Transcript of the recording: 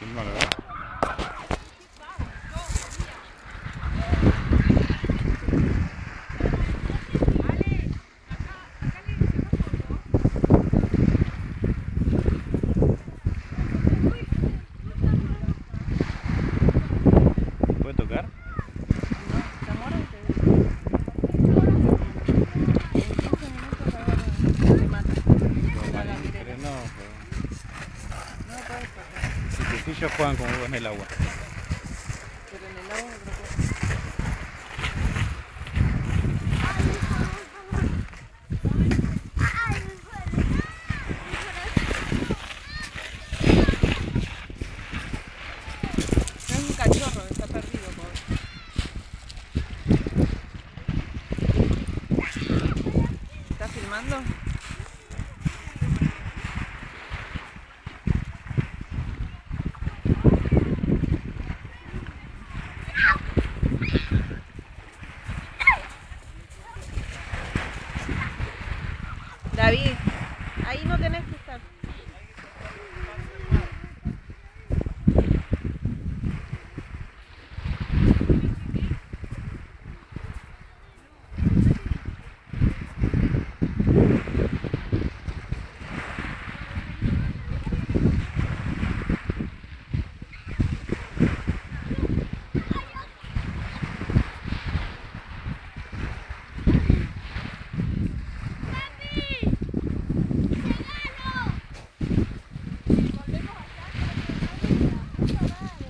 今だよ。Juegan como en el agua. Pero en el agua. Es un cachorro, está perdido, pobre. ¿Estás filmando? Yeah.